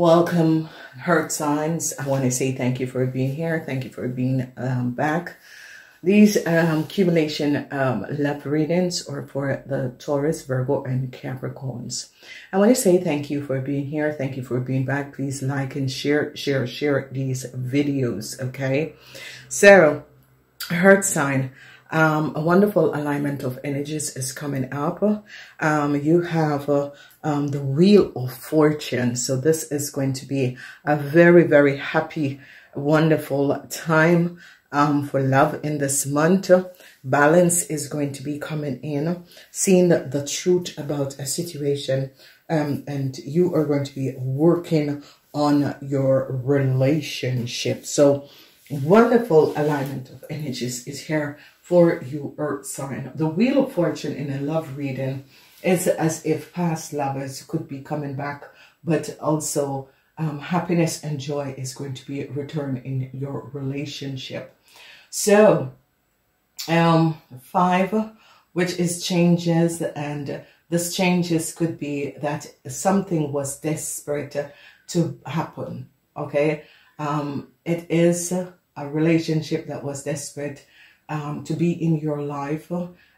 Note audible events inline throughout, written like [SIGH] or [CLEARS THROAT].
Welcome, Heart Signs. I want to say thank you for being here. Thank you for being um, back. These um, accumulation um, love readings are for the Taurus, Virgo, and Capricorns. I want to say thank you for being here. Thank you for being back. Please like and share, share, share these videos, okay? So, Heart Sign. Um, a wonderful alignment of energies is coming up. Um, you have uh, um, the Wheel of Fortune. So this is going to be a very, very happy, wonderful time um, for love in this month. Balance is going to be coming in, seeing the, the truth about a situation, um, and you are going to be working on your relationship. So wonderful alignment of energies is here for you earth sign. The wheel of fortune in a love reading is as if past lovers could be coming back, but also um, happiness and joy is going to be returned in your relationship. So, um, five, which is changes, and this changes could be that something was desperate to happen. Okay, um, it is a relationship that was desperate um, to be in your life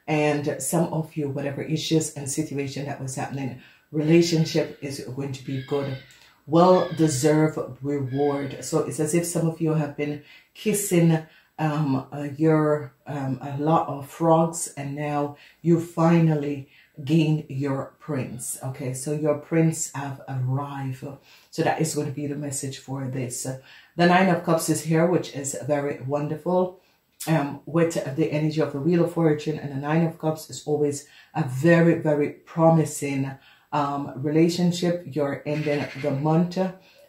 and some of you whatever issues and situation that was happening relationship is going to be good. Well deserved reward. So it's as if some of you have been kissing um, uh, your um, a lot of frogs and now you finally gain your prince. Okay so your prince have arrived. So that is going to be the message for this. The nine of cups is here which is very wonderful um, with the energy of the Wheel of Fortune and the Nine of Cups is always a very, very promising um, relationship. You're ending the month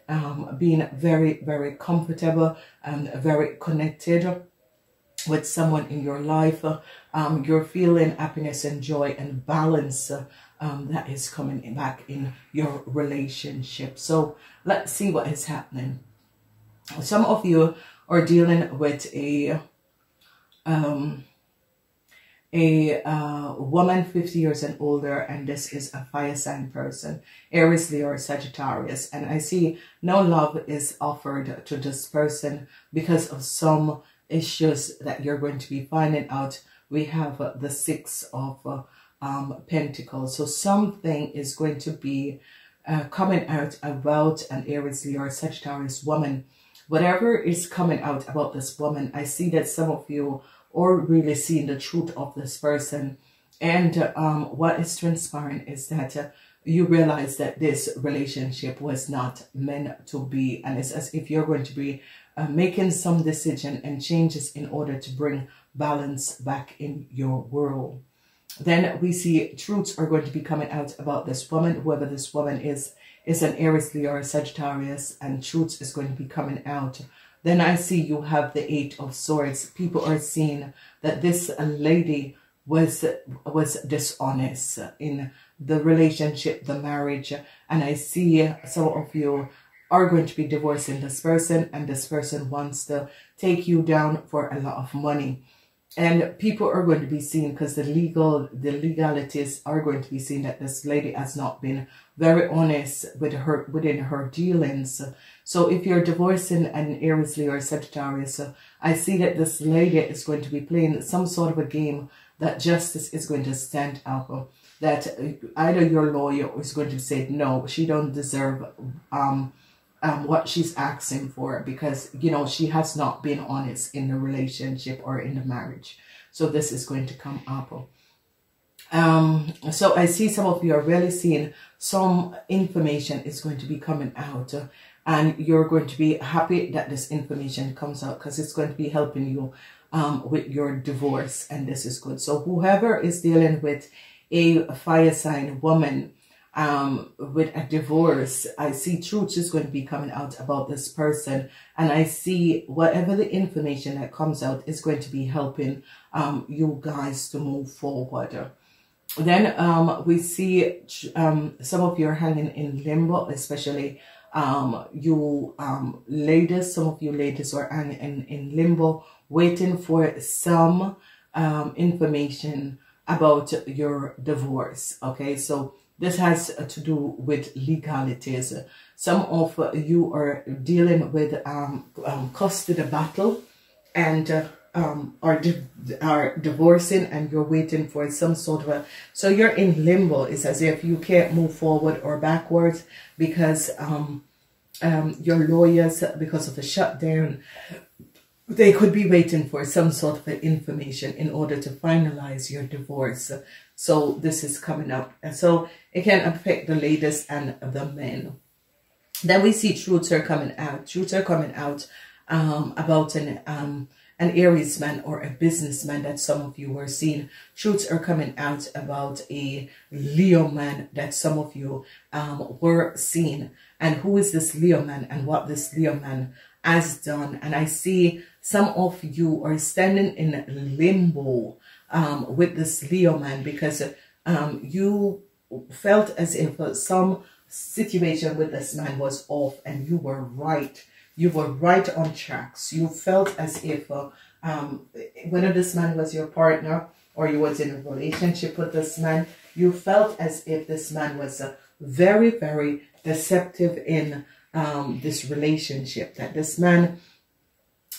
um, being very, very comfortable and very connected with someone in your life. Um, you're feeling happiness and joy and balance um, that is coming back in your relationship. So let's see what is happening. Some of you are dealing with a um, a uh, woman 50 years and older, and this is a fire sign person, Aries, Leo, or Sagittarius. And I see no love is offered to this person because of some issues that you're going to be finding out. We have uh, the Six of uh, um, Pentacles. So something is going to be uh, coming out about an Aries, Leo, or Sagittarius woman. Whatever is coming out about this woman, I see that some of you or really seeing the truth of this person. And um, what is transpiring is that uh, you realize that this relationship was not meant to be. And it's as if you're going to be uh, making some decision and changes in order to bring balance back in your world. Then we see truths are going to be coming out about this woman, whoever this woman is, is an Aries, Leo, or Sagittarius, and truths is going to be coming out then I see you have the Eight of Swords. People are seeing that this lady was was dishonest in the relationship, the marriage. And I see some of you are going to be divorcing this person and this person wants to take you down for a lot of money and people are going to be seen because the legal the legalities are going to be seen that this lady has not been very honest with her within her dealings. So if you're divorcing an aries leo or sagittarius i see that this lady is going to be playing some sort of a game that justice is going to stand up that either your lawyer is going to say no she don't deserve um um, what she's asking for because, you know, she has not been honest in the relationship or in the marriage. So this is going to come up. Um, so I see some of you are really seeing some information is going to be coming out uh, and you're going to be happy that this information comes out because it's going to be helping you um, with your divorce and this is good. So whoever is dealing with a fire sign woman, um, with a divorce, I see truth is going to be coming out about this person. And I see whatever the information that comes out is going to be helping um, you guys to move forward. Then um, we see um, some of you are hanging in limbo, especially um, you um, ladies, some of you ladies are hanging in, in limbo, waiting for some um, information about your divorce. Okay, so this has to do with legalities. Some of you are dealing with um, um, custody battle and uh, um, are, di are divorcing and you're waiting for some sort of a, so you're in limbo. It's as if you can't move forward or backwards because um, um, your lawyers, because of the shutdown, they could be waiting for some sort of information in order to finalize your divorce. So this is coming up. And so it can affect the ladies and the men. Then we see are coming out. Are coming out um, about an um, an Aries man or a businessman that some of you were seeing. Truths are coming out about a Leo man that some of you um, were seeing. And who is this Leo man and what this Leo man has done. And I see some of you are standing in limbo um, with this Leo man because um, you felt as if some situation with this man was off and you were right you were right on tracks. You felt as if uh, um, whether this man was your partner or you was in a relationship with this man, you felt as if this man was uh, very, very deceptive in um, this relationship. That this man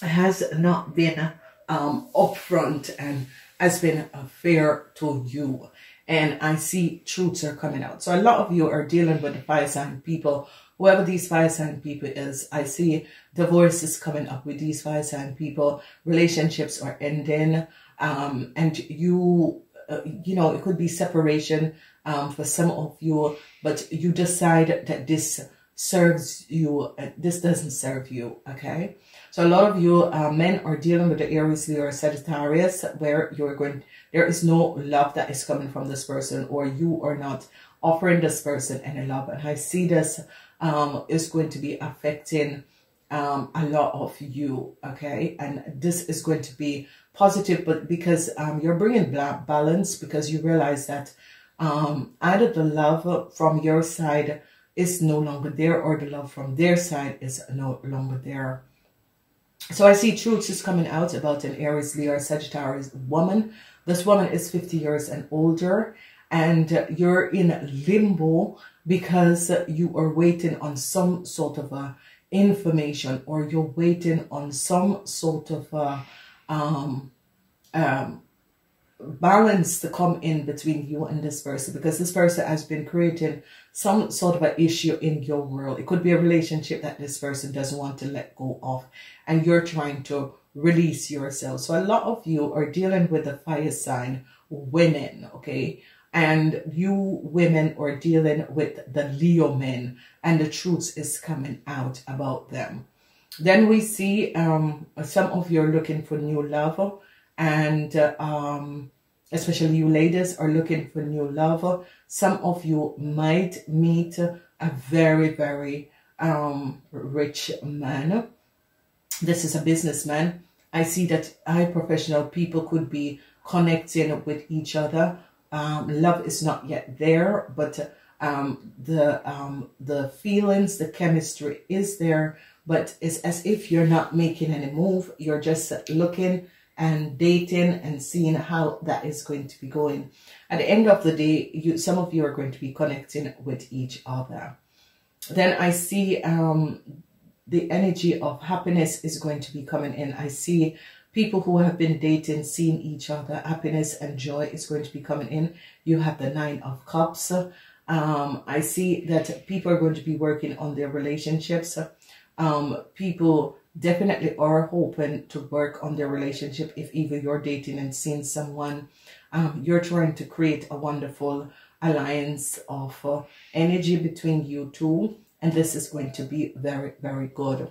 has not been um, upfront and has been fair to you. And I see truths are coming out. So a lot of you are dealing with the fire sign people whoever these fire sign people is, I see divorces coming up with these fire sign people. Relationships are ending. Um, and you, uh, you know, it could be separation um, for some of you, but you decide that this serves you, uh, this doesn't serve you, okay? So a lot of you uh, men are dealing with the Aries, Leo, or Sagittarius, where you're going, there is no love that is coming from this person, or you are not offering this person any love. And I see this um, is going to be affecting um, a lot of you, okay? And this is going to be positive, but because um, you're bringing balance, because you realize that um, either the love from your side is no longer there or the love from their side is no longer there. So I see truths is coming out about an Aries, Leo, Sagittarius woman. This woman is 50 years and older and you're in limbo because you are waiting on some sort of a information or you're waiting on some sort of a, um, um, balance to come in between you and this person because this person has been creating some sort of an issue in your world. It could be a relationship that this person doesn't want to let go of and you're trying to release yourself. So a lot of you are dealing with the fire sign women, okay? and you women are dealing with the Leo men and the truth is coming out about them. Then we see um, some of you are looking for new love and uh, um, especially you ladies are looking for new love. Some of you might meet a very, very um, rich man. This is a businessman. I see that high professional people could be connecting with each other um, love is not yet there, but um, the um, the feelings, the chemistry is there, but it's as if you're not making any move. You're just looking and dating and seeing how that is going to be going. At the end of the day, you some of you are going to be connecting with each other. Then I see um, the energy of happiness is going to be coming in. I see people who have been dating, seeing each other, happiness and joy is going to be coming in. You have the nine of cups. Um, I see that people are going to be working on their relationships. Um, people definitely are hoping to work on their relationship if either you're dating and seeing someone. Um, you're trying to create a wonderful alliance of uh, energy between you two. And this is going to be very, very good.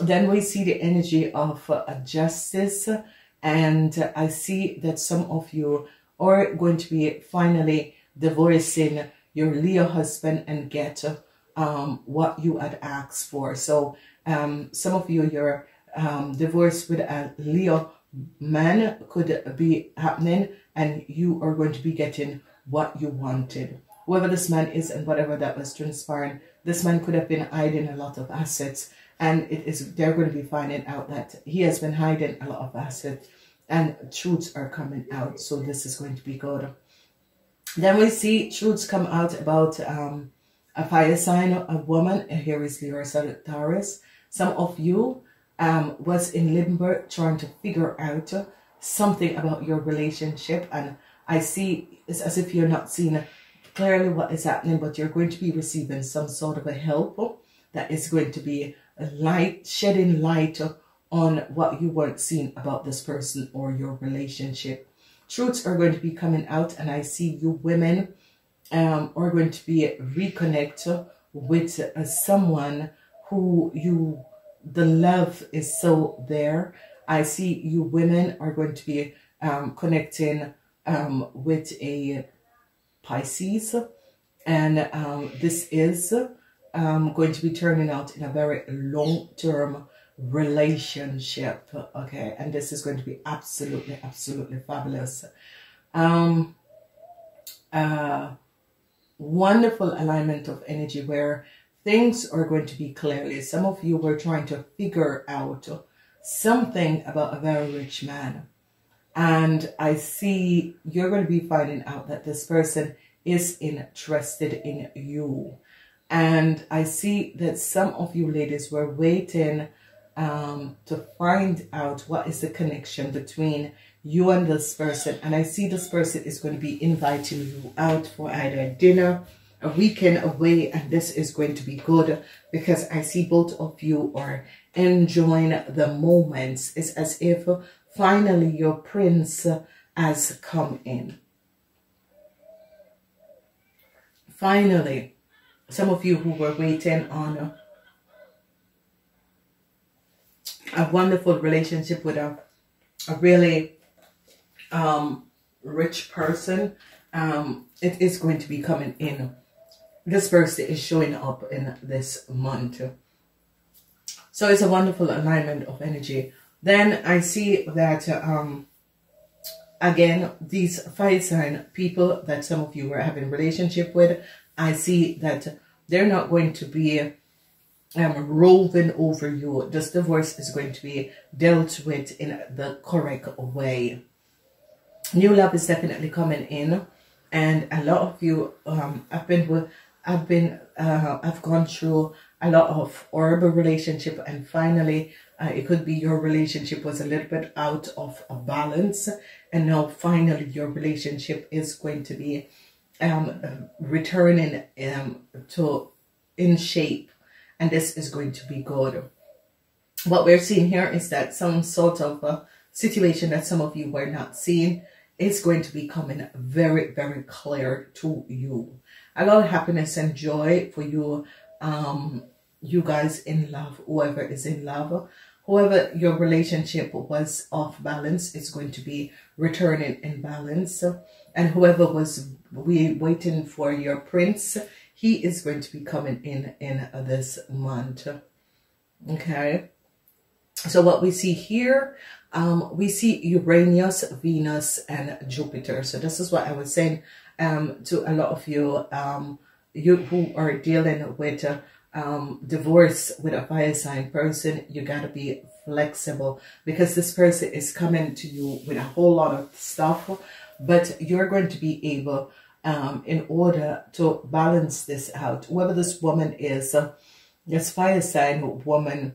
Then we see the energy of uh, justice. And I see that some of you are going to be finally divorcing your Leo husband and get um, what you had asked for. So um, some of you, your um, divorce with a Leo man could be happening and you are going to be getting what you wanted. Whoever this man is and whatever that was transpiring, this man could have been hiding a lot of assets and it is they're going to be finding out that he has been hiding a lot of assets and truths are coming out so this is going to be good then we see truths come out about um, a fire sign, a woman, here is Leo Sagittarius. Some of you um, was in limbo trying to figure out something about your relationship and I see it's as if you're not seeing clearly what is happening, but you're going to be receiving some sort of a help that is going to be a light, shedding light on what you weren't seeing about this person or your relationship. Truths are going to be coming out, and I see you women um, are going to be reconnect with uh, someone who you, the love is so there. I see you women are going to be um, connecting um, with a Pisces. And um, this is um, going to be turning out in a very long-term relationship. Okay. And this is going to be absolutely, absolutely fabulous. Um, uh, wonderful alignment of energy where things are going to be clearly. Some of you were trying to figure out something about a very rich man and I see you're going to be finding out that this person is interested in you. And I see that some of you ladies were waiting um, to find out what is the connection between you and this person. And I see this person is going to be inviting you out for either dinner, a weekend away, and this is going to be good because I see both of you are enjoying the moments. It's as if Finally, your prince has come in. Finally, some of you who were waiting on a wonderful relationship with a, a really um, rich person, um, it is going to be coming in. This person is showing up in this month. So it's a wonderful alignment of energy then I see that, um, again, these fire sign people that some of you were having relationship with, I see that they're not going to be um, roving over you. This divorce is going to be dealt with in the correct way. New love is definitely coming in. And a lot of you um, have been, have been, uh, have gone through a lot of horrible relationship and finally uh, it could be your relationship was a little bit out of balance and now finally your relationship is going to be um, returning um, to in shape and this is going to be good. What we're seeing here is that some sort of a situation that some of you were not seeing is going to be coming very, very clear to you. A lot of happiness and joy for you um, you guys in love, whoever is in love, whoever your relationship was off balance is going to be returning in balance. And whoever was we waiting for your prince, he is going to be coming in in this month. Okay. So what we see here, um, we see Uranus, Venus, and Jupiter. So this is what I was saying um, to a lot of you, um, you who are dealing with uh, um, divorce with a fire sign person, you got to be flexible because this person is coming to you with a whole lot of stuff, but you're going to be able, um, in order to balance this out, whoever this woman is, uh, this fire sign woman,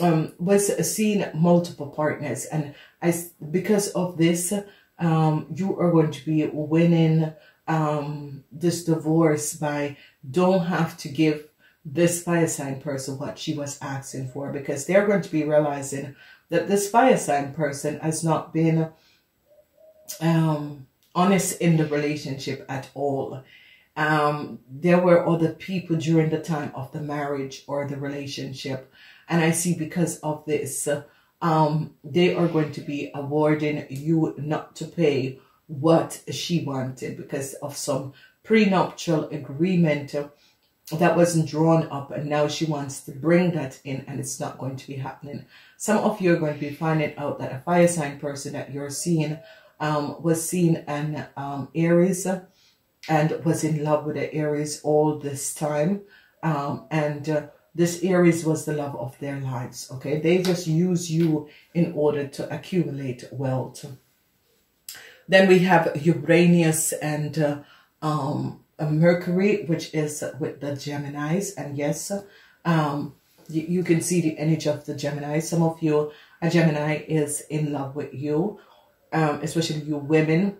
um, was seeing multiple partners. And as because of this, um, you are going to be winning um, this divorce by don't have to give this fire sign person what she was asking for because they're going to be realizing that this fire sign person has not been um, honest in the relationship at all. Um, there were other people during the time of the marriage or the relationship. And I see because of this, uh, um, they are going to be awarding you not to pay what she wanted because of some prenuptial agreement that wasn't drawn up and now she wants to bring that in and it's not going to be happening. Some of you are going to be finding out that a fire sign person that you're seeing um, was seen an um, Aries and was in love with the Aries all this time. Um, and uh, this Aries was the love of their lives, okay? They just use you in order to accumulate wealth. Then we have Uranus and uh, um, Mercury, which is with the Geminis. And yes, um, you, you can see the energy of the Gemini. Some of you, a Gemini is in love with you, um, especially you women.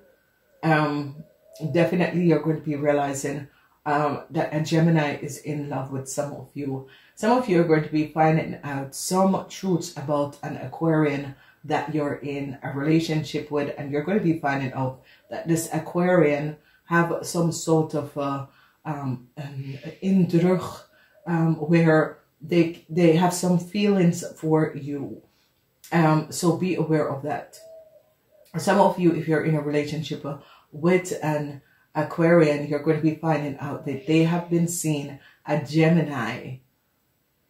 Um, definitely you're going to be realizing um, that a Gemini is in love with some of you. Some of you are going to be finding out some truths about an Aquarian that you're in a relationship with and you're going to be finding out that this Aquarian have some sort of uh, um, indrug um, where they they have some feelings for you. Um, so be aware of that. Some of you, if you're in a relationship uh, with an Aquarian, you're going to be finding out that they have been seeing a Gemini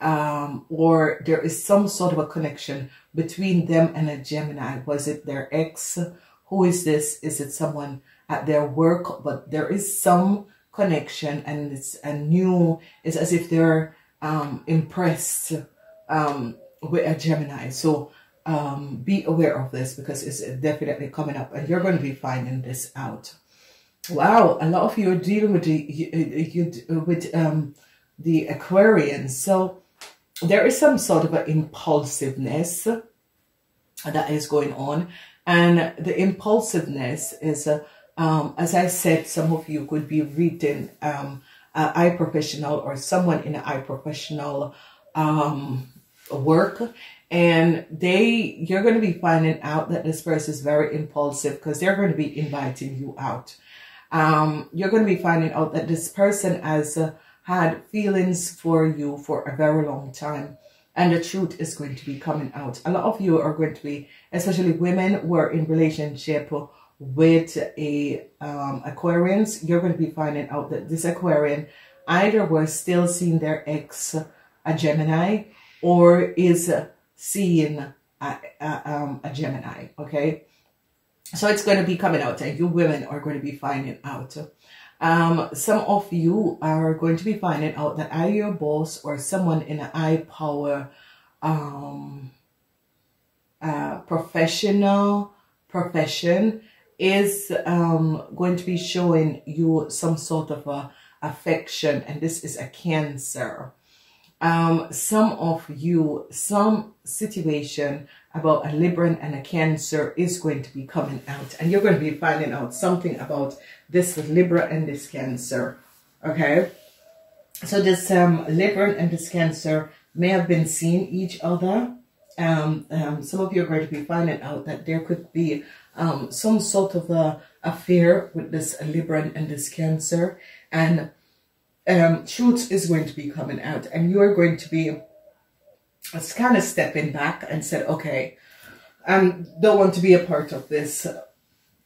um, or there is some sort of a connection between them and a Gemini. Was it their ex? Who is this? Is it someone at their work? But there is some connection and it's a new, it's as if they're um, impressed um, with a Gemini. So um, be aware of this because it's definitely coming up and you're going to be finding this out. Wow, a lot of you are dealing with the, with um, the Aquarians. So there is some sort of an impulsiveness that is going on. And the impulsiveness is, uh, um, as I said, some of you could be reading um, an eye professional or someone in an eye professional um, work and they you're going to be finding out that this person is very impulsive because they're going to be inviting you out um, you're going to be finding out that this person has uh, had feelings for you for a very long time and the truth is going to be coming out a lot of you are going to be especially women who are in relationship with a um, Aquarians, you're going to be finding out that this Aquarian either was still seeing their ex, a Gemini, or is seeing a, a, um, a Gemini, okay? So it's going to be coming out and you women are going to be finding out. Um, some of you are going to be finding out that either your boss or someone in an eye power um, uh, professional profession is um, going to be showing you some sort of a affection and this is a cancer. Um, some of you, some situation about a Libran and a Cancer is going to be coming out. And you're going to be finding out something about this Libra and this Cancer. Okay? So this um, Libra and this Cancer may have been seeing each other. Um, um, some of you are going to be finding out that there could be um, some sort of a affair with this Libra and this Cancer. And um, truth is going to be coming out and you're going to be kind of stepping back and said, okay, I don't want to be a part of this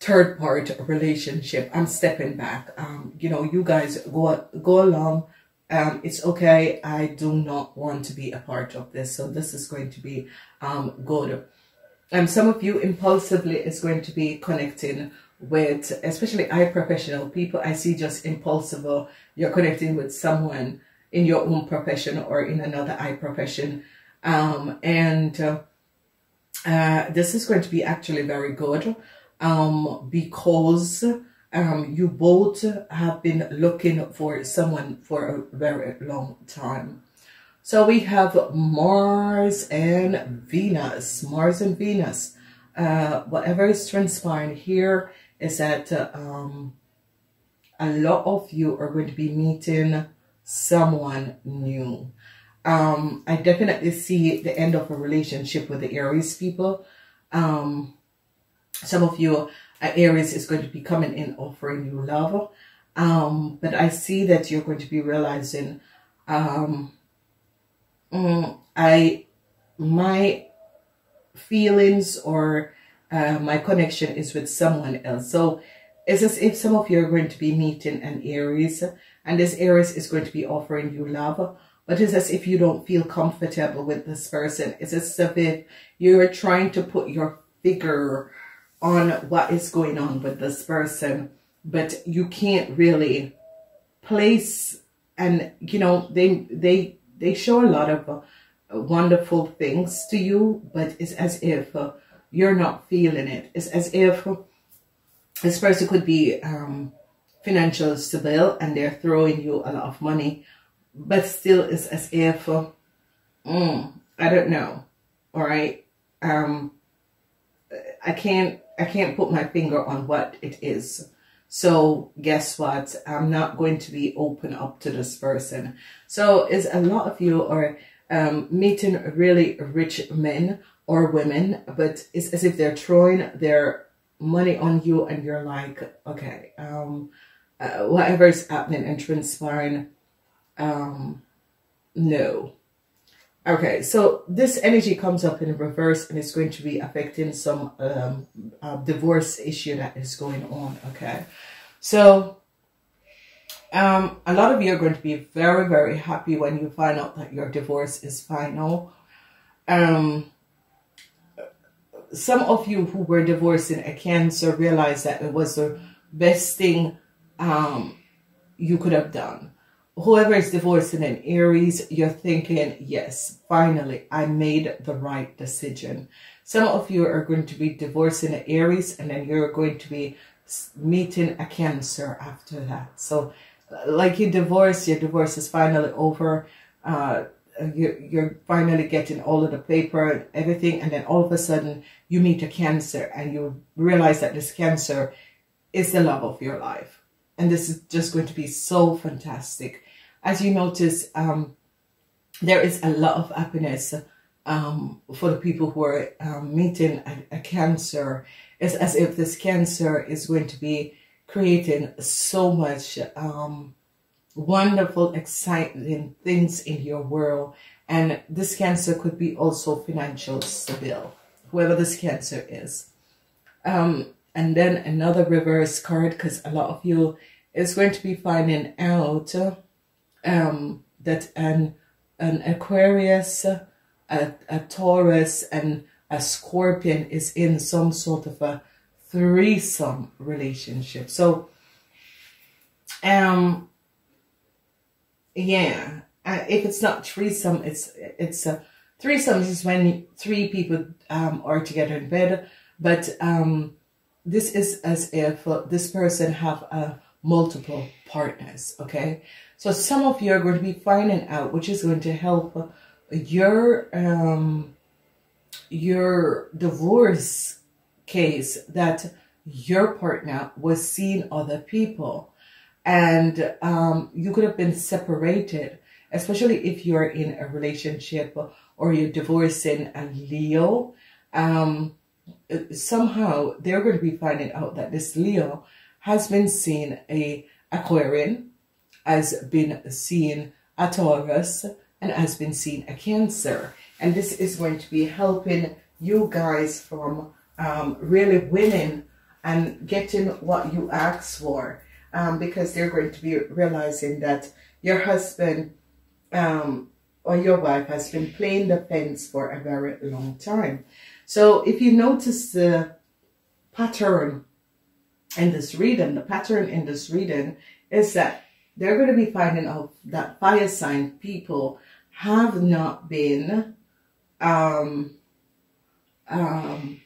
third part relationship. I'm stepping back. Um, you know, you guys go, go along. Um, it's okay. I do not want to be a part of this. So this is going to be um, good. And um, some of you impulsively is going to be connecting with, especially eye professional people, I see just impulsive. You're connecting with someone in your own profession or in another eye profession. Um, and uh, uh, this is going to be actually very good um, because um, you both have been looking for someone for a very long time. So we have Mars and Venus, Mars and Venus. Uh, whatever is transpiring here is that um, a lot of you are going to be meeting someone new. Um, I definitely see the end of a relationship with the Aries people. Um, some of you, uh, Aries is going to be coming in offering you love. Um, but I see that you're going to be realizing, um, mm, I, my feelings or uh, my connection is with someone else. So it's as if some of you are going to be meeting an Aries and this Aries is going to be offering you love. But it's as if you don't feel comfortable with this person. It's as if you're trying to put your figure on what is going on with this person. But you can't really place and, you know, they, they, they show a lot of uh, wonderful things to you, but it's as if uh, you're not feeling it. It's as if this person could be um, financial stable and they're throwing you a lot of money, but still it's as if, mm, I don't know. All right. Um, I can't, I can't put my finger on what it is. So guess what? I'm not going to be open up to this person. So is a lot of you are um, meeting really rich men or women, but it's as if they're throwing their money on you and you're like, okay, um, uh, whatever is happening and transpiring, um, no. Okay, so this energy comes up in reverse and it's going to be affecting some um, uh, divorce issue that is going on, okay? So, um, a lot of you are going to be very, very happy when you find out that your divorce is final. Um, some of you who were divorcing a cancer realized that it was the best thing um, you could have done. Whoever is divorcing an Aries, you're thinking, yes, finally, I made the right decision. Some of you are going to be divorcing an Aries and then you're going to be meeting a Cancer after that. So like you divorce, your divorce is finally over. Uh, you're, you're finally getting all of the paper and everything. And then all of a sudden you meet a Cancer and you realize that this Cancer is the love of your life. And this is just going to be so fantastic. As you notice, um, there is a lot of happiness um, for the people who are um, meeting a, a, cancer. It's as if this cancer is going to be creating so much um, wonderful, exciting things in your world. And this cancer could be also financial stable, whoever this cancer is. Um, and then another reverse card because a lot of you is going to be finding out um, that an an Aquarius, a, a Taurus, and a Scorpion is in some sort of a threesome relationship. So, um, yeah, uh, if it's not threesome, it's it's a threesome is when three people um, are together in bed, but um, this is as if uh, this person have a multiple partners, okay? So some of you are going to be finding out, which is going to help your um, your divorce case that your partner was seeing other people and um, you could have been separated, especially if you're in a relationship or you're divorcing a Leo. Um, somehow they're going to be finding out that this Leo has been seeing a Aquarian, has been seen a Taurus, and has been seen a Cancer. And this is going to be helping you guys from um, really winning and getting what you ask for. Um, because they're going to be realizing that your husband um, or your wife has been playing the fence for a very long time. So if you notice the pattern in this reading, the pattern in this reading is that they're going to be finding out that fire sign people have not been, um, um,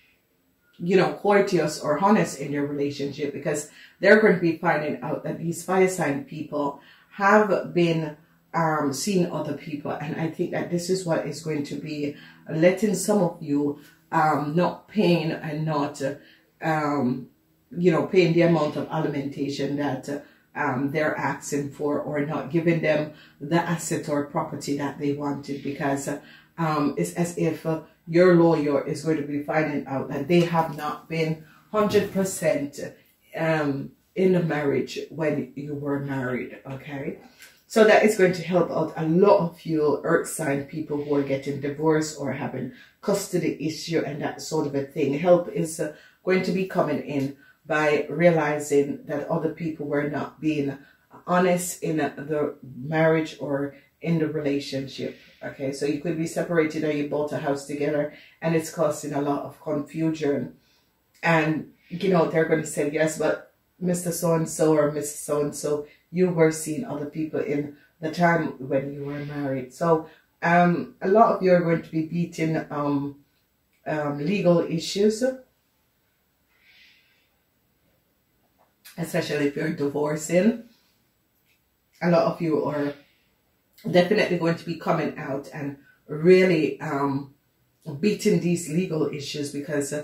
you know, courteous or honest in their relationship because they're going to be finding out that these fire sign people have been um, seeing other people. And I think that this is what is going to be letting some of you um, not paying and not, um, you know, paying the amount of alimentation that um, they're asking for or not giving them the asset or property that they wanted because um, it's as if uh, your lawyer is going to be finding out that they have not been 100% um, in the marriage when you were married, okay? So that is going to help out a lot of you earth sign people who are getting divorced or having custody issue and that sort of a thing. Help is uh, going to be coming in by realizing that other people were not being honest in the marriage or in the relationship. Okay, so you could be separated or you bought a house together and it's causing a lot of confusion. And, you know, they're going to say, yes, but Mr. So-and-so or Mrs. So-and-so you were seeing other people in the time when you were married. So um, a lot of you are going to be beating um, um, legal issues. Especially if you're divorcing. A lot of you are definitely going to be coming out and really um, beating these legal issues because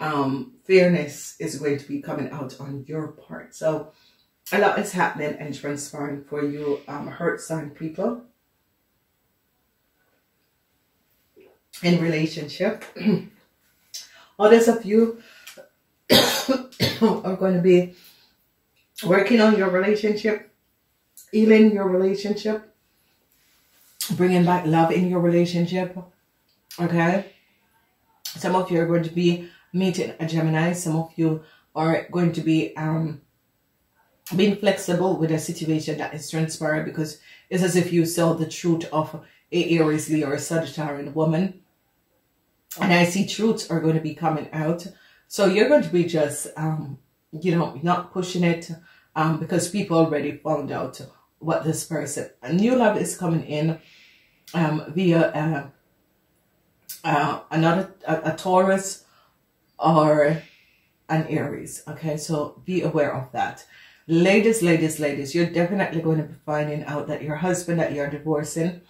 um, fairness is going to be coming out on your part. So a lot is happening and transpiring for you um, hurt sign people in relationship. [CLEARS THROAT] Others of you [COUGHS] are going to be working on your relationship, healing your relationship, bringing back love in your relationship. Okay. Some of you are going to be meeting a Gemini. Some of you are going to be um, being flexible with a situation that is transpiring because it's as if you saw the truth of a Aries, Leo, or a Sagittarian woman. And I see truths are going to be coming out. So you're going to be just, um, you know, not pushing it um, because people already found out what this person, a new love is coming in um, via uh, uh, another, a, a Taurus or an Aries. Okay, so be aware of that. Ladies, ladies, ladies, you're definitely going to be finding out that your husband that you're divorcing,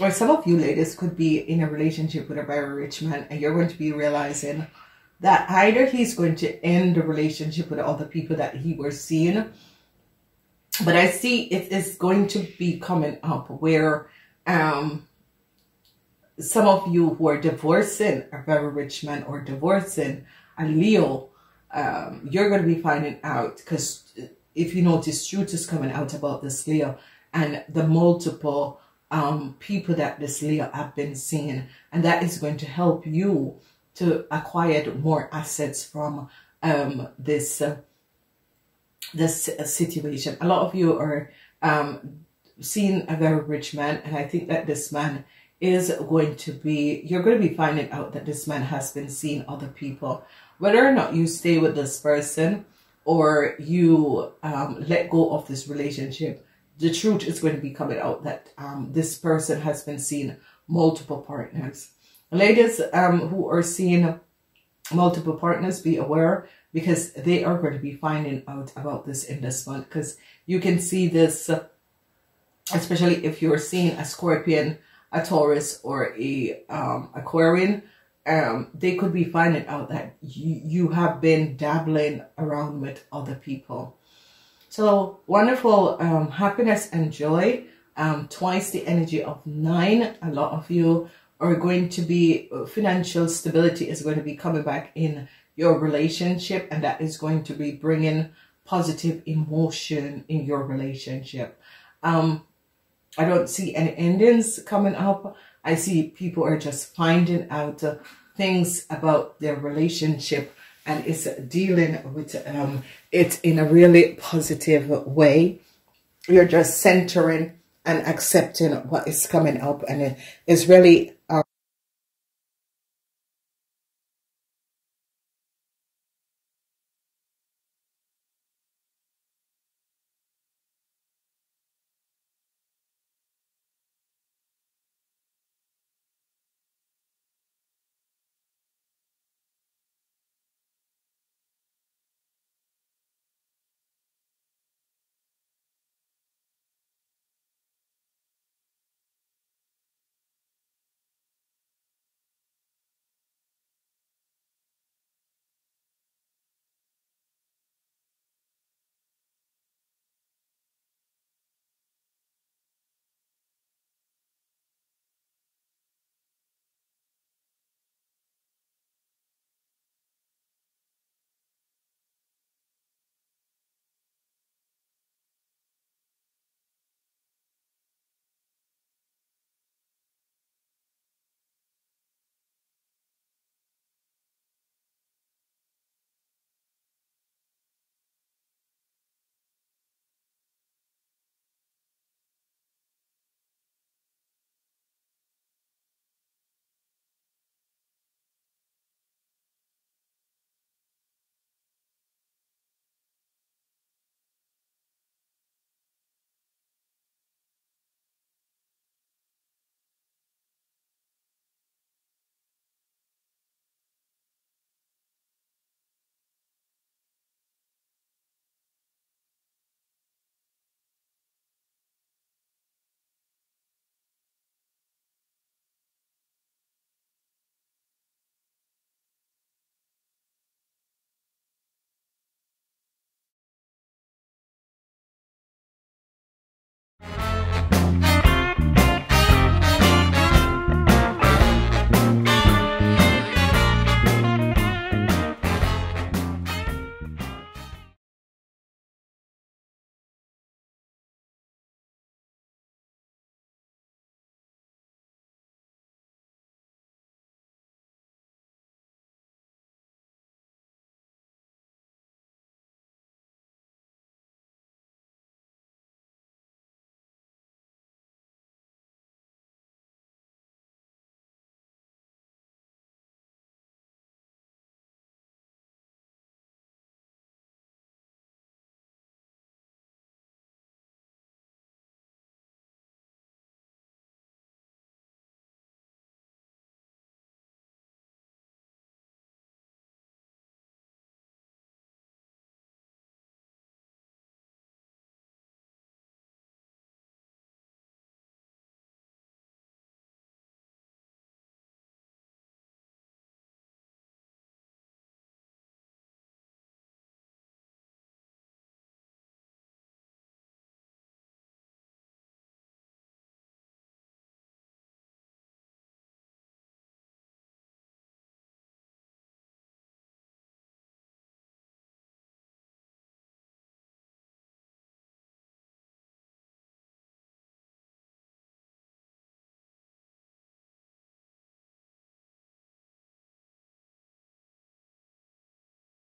or some of you ladies could be in a relationship with a very rich man and you're going to be realizing that either he's going to end the relationship with all the people that he was seeing, but I see it is going to be coming up where um, some of you who are divorcing a very rich man or divorcing a Leo, um, you're going to be finding out because if you notice, truth is coming out about this Leo and the multiple um, people that this Leo have been seeing. And that is going to help you to acquire more assets from um, this uh, this uh, situation. A lot of you are um, seeing a very rich man, and I think that this man is going to be, you're going to be finding out that this man has been seeing other people. Whether or not you stay with this person, or you um, let go of this relationship, the truth is going to be coming out that um, this person has been seeing multiple partners. Ladies um, who are seeing multiple partners, be aware because they are going to be finding out about this in this month because you can see this, especially if you're seeing a Scorpion, a Taurus, or a um, Aquarian, um, they could be finding out that you, you have been dabbling around with other people. So wonderful um, happiness and joy. Um, twice the energy of nine. A lot of you are going to be, uh, financial stability is going to be coming back in your relationship and that is going to be bringing positive emotion in your relationship. Um, I don't see any endings coming up. I see people are just finding out uh, things about their relationship and it's dealing with um, it in a really positive way. You're just centering and accepting what is coming up and it is really uh,